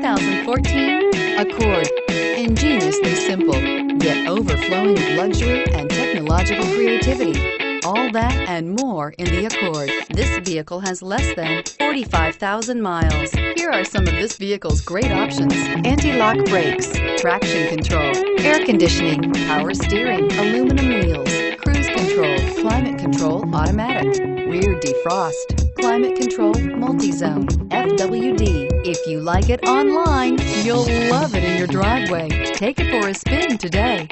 2014 Accord. Ingeniously simple, yet overflowing with luxury and technological creativity. All that and more in the Accord. This vehicle has less than 45,000 miles. Here are some of this vehicle's great options. Anti-lock brakes, traction control, air conditioning, power steering, aluminum wheels, cruise control, climate control automatic, rear defrost, climate control multi-zone, FWD like it online, you'll love it in your driveway. Take it for a spin today.